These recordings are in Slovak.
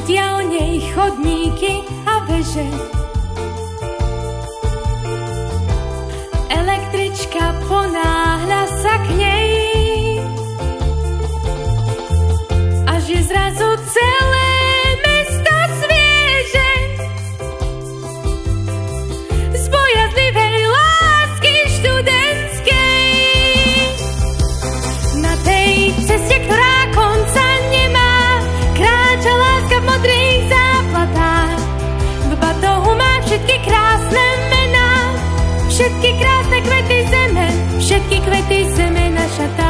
vedia o nej chodníky a veže. Električka ponáhľa sa Všetky krásne kvety zeme, všetky kvety zeme na šatách.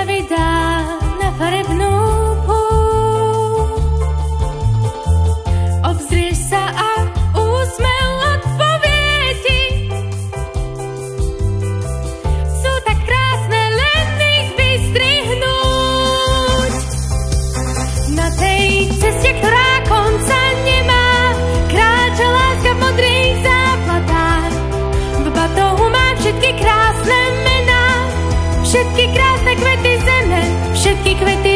sa vydá na farebnú a úsmev odpovie ti. Tak krásne, len ich. Na tej ceste, ktorá konca nemá, kráča láska v modrých záplatách. Všetky krásne všetky krásne chi crede